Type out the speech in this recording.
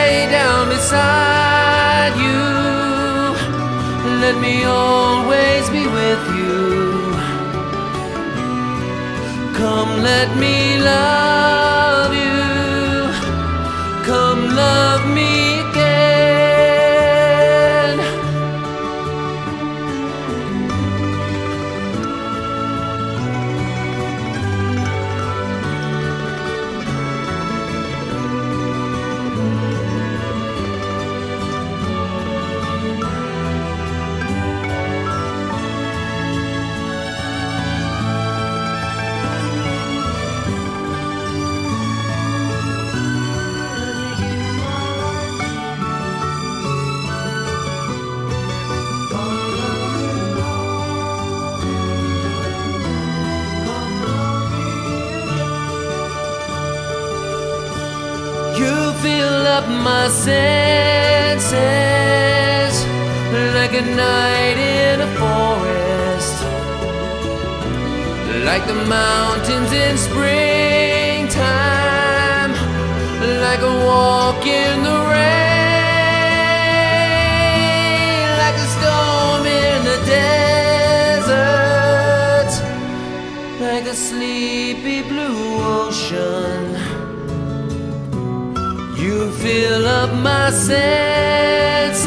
lay down beside you. Let me always be with you. Come, let me love up my senses like a night in a forest, like the mountains in springtime, like a walk in the fill up my senses